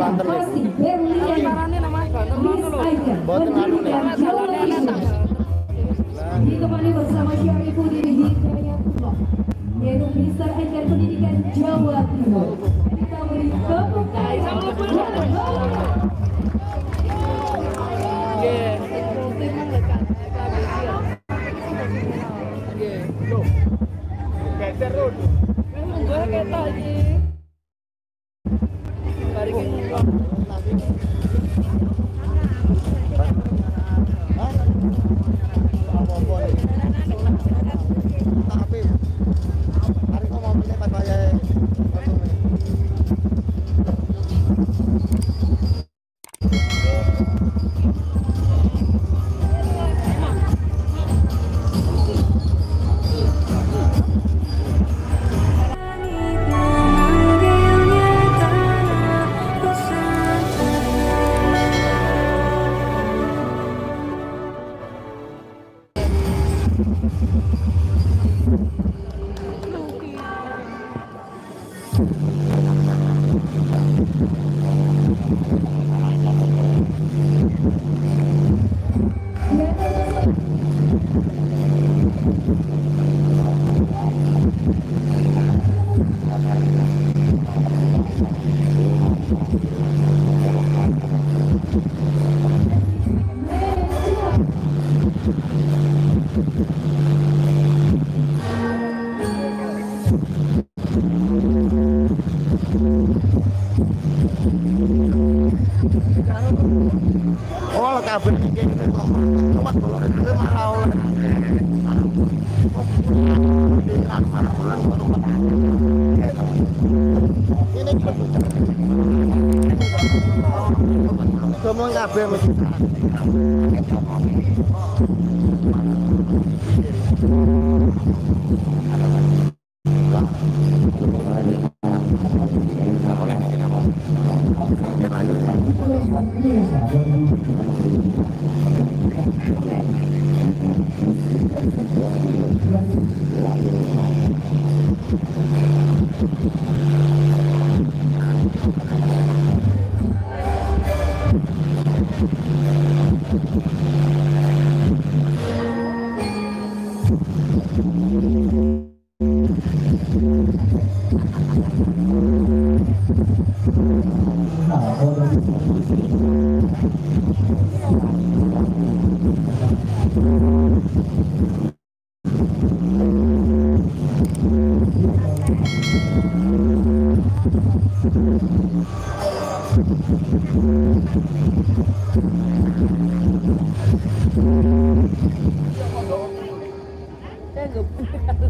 Banten ya. Nama Banten lho. Boten anu nih. Enak. Ditemani bersama Syariful Hidayatullah yaitu Minister Pendidikan Jawa Timur. Kabel iki kok. 내가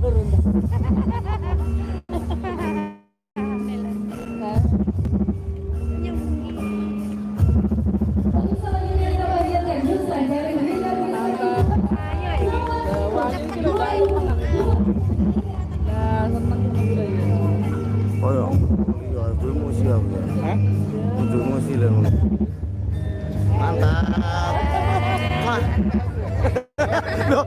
불안으로 Hah? Ibu emosi lah. Mantap. Wah. Loh.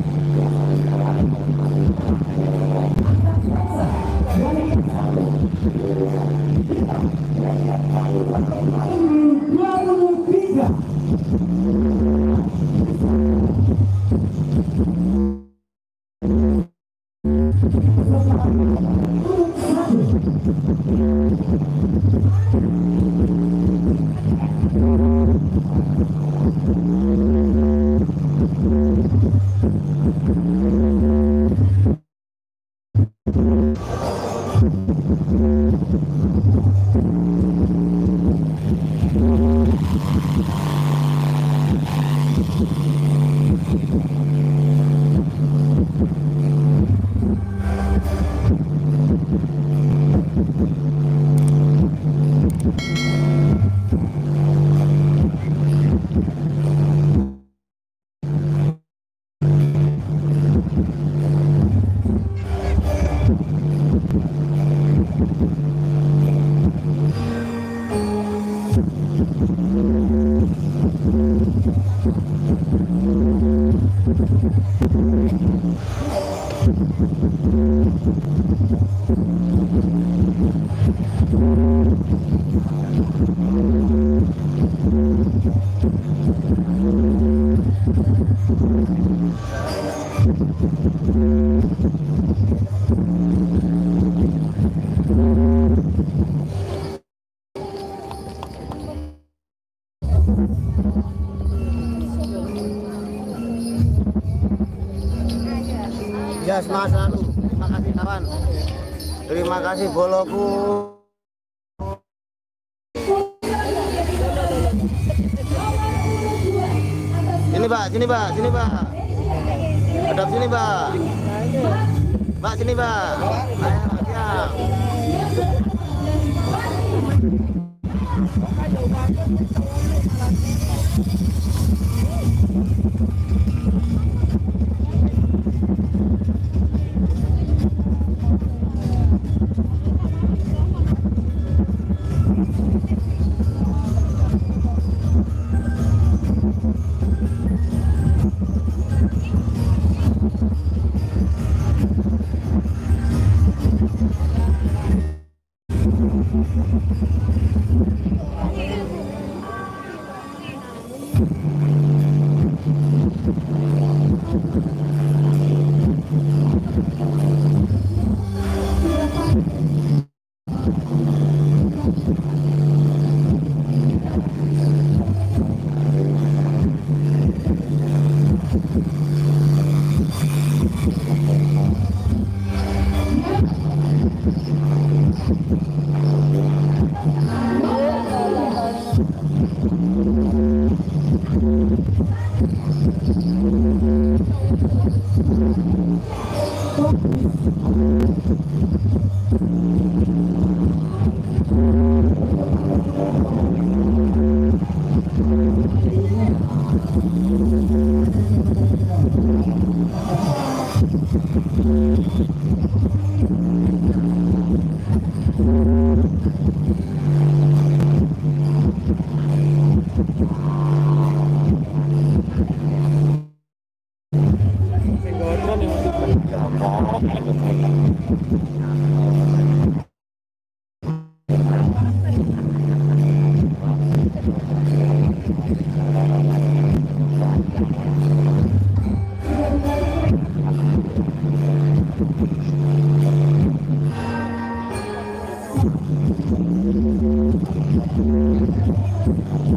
Thank you. Semangat selalu. Terima kasih kawan. Terima kasih boloku. Sini pak, sini pak, sini pak. Hadap sini pak. Pak sini pak. Ayo, siap. mau di